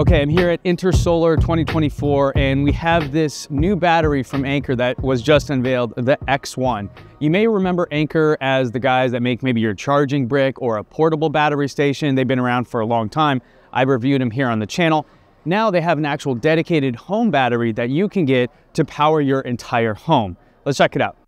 Okay, I'm here at Intersolar 2024 and we have this new battery from Anker that was just unveiled, the X1. You may remember Anker as the guys that make maybe your charging brick or a portable battery station. They've been around for a long time. I've reviewed them here on the channel. Now they have an actual dedicated home battery that you can get to power your entire home. Let's check it out.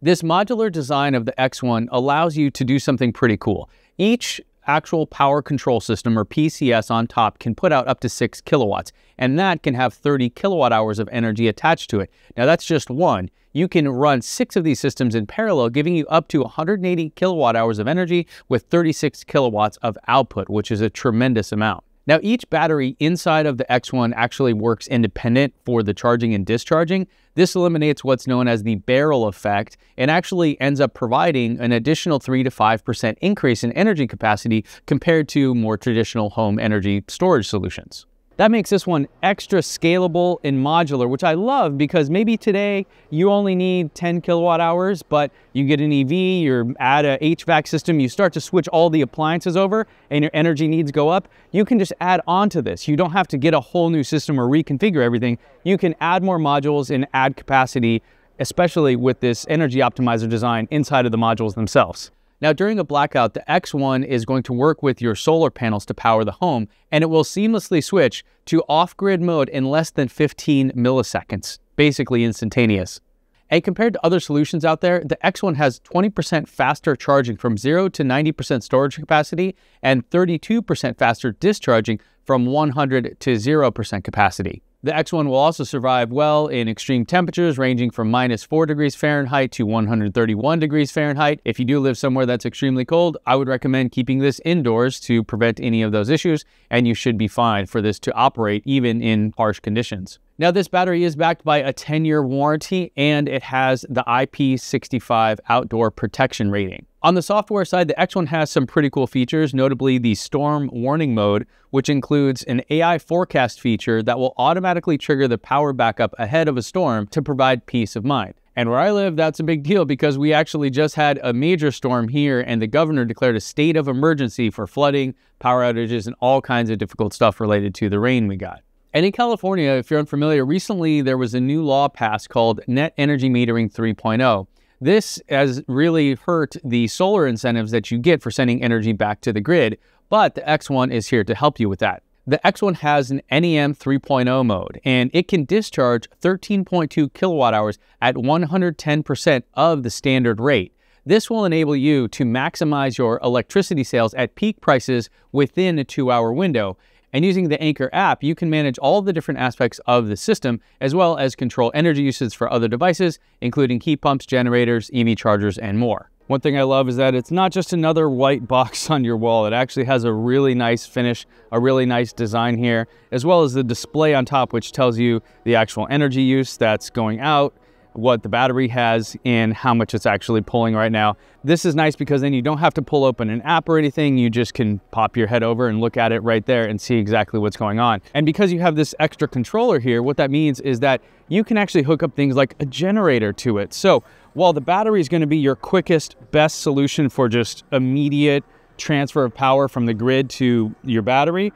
This modular design of the X1 allows you to do something pretty cool. Each actual power control system or PCS on top can put out up to 6 kilowatts, and that can have 30 kilowatt hours of energy attached to it. Now that's just one. You can run six of these systems in parallel, giving you up to 180 kilowatt hours of energy with 36 kilowatts of output, which is a tremendous amount. Now, each battery inside of the X1 actually works independent for the charging and discharging. This eliminates what's known as the barrel effect and actually ends up providing an additional 3 to 5% increase in energy capacity compared to more traditional home energy storage solutions. That makes this one extra scalable and modular, which I love because maybe today you only need 10 kilowatt hours, but you get an EV, you add a HVAC system, you start to switch all the appliances over and your energy needs go up. You can just add on to this. You don't have to get a whole new system or reconfigure everything. You can add more modules and add capacity, especially with this energy optimizer design inside of the modules themselves. Now during a blackout, the X1 is going to work with your solar panels to power the home, and it will seamlessly switch to off-grid mode in less than 15 milliseconds, basically instantaneous. And compared to other solutions out there, the X1 has 20% faster charging from 0 to 90% storage capacity and 32% faster discharging from 100 to 0% capacity. The X1 will also survive well in extreme temperatures ranging from minus 4 degrees Fahrenheit to 131 degrees Fahrenheit. If you do live somewhere that's extremely cold, I would recommend keeping this indoors to prevent any of those issues, and you should be fine for this to operate even in harsh conditions. Now, this battery is backed by a 10 year warranty and it has the IP65 outdoor protection rating. On the software side, the X1 has some pretty cool features, notably the storm warning mode, which includes an AI forecast feature that will automatically trigger the power backup ahead of a storm to provide peace of mind. And where I live, that's a big deal because we actually just had a major storm here and the governor declared a state of emergency for flooding, power outages, and all kinds of difficult stuff related to the rain we got. And in California, if you're unfamiliar, recently there was a new law passed called Net Energy Metering 3.0. This has really hurt the solar incentives that you get for sending energy back to the grid, but the X1 is here to help you with that. The X1 has an NEM 3.0 mode, and it can discharge 13.2 kilowatt hours at 110% of the standard rate. This will enable you to maximize your electricity sales at peak prices within a two hour window. And using the Anker app, you can manage all the different aspects of the system, as well as control energy usage for other devices, including heat pumps, generators, EV chargers, and more. One thing I love is that it's not just another white box on your wall. It actually has a really nice finish, a really nice design here, as well as the display on top, which tells you the actual energy use that's going out, what the battery has and how much it's actually pulling right now. This is nice because then you don't have to pull open an app or anything. You just can pop your head over and look at it right there and see exactly what's going on. And because you have this extra controller here, what that means is that you can actually hook up things like a generator to it. So while the battery is gonna be your quickest, best solution for just immediate transfer of power from the grid to your battery,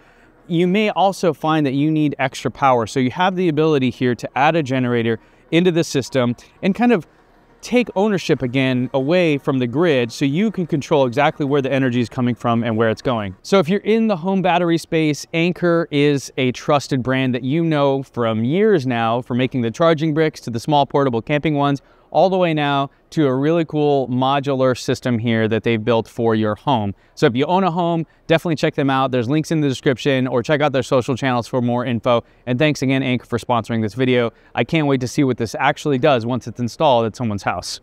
you may also find that you need extra power. So you have the ability here to add a generator into the system and kind of take ownership again away from the grid so you can control exactly where the energy is coming from and where it's going. So if you're in the home battery space, Anker is a trusted brand that you know from years now for making the charging bricks to the small portable camping ones all the way now to a really cool modular system here that they've built for your home. So if you own a home, definitely check them out. There's links in the description or check out their social channels for more info. And thanks again, Anker, for sponsoring this video. I can't wait to see what this actually does once it's installed at someone's house.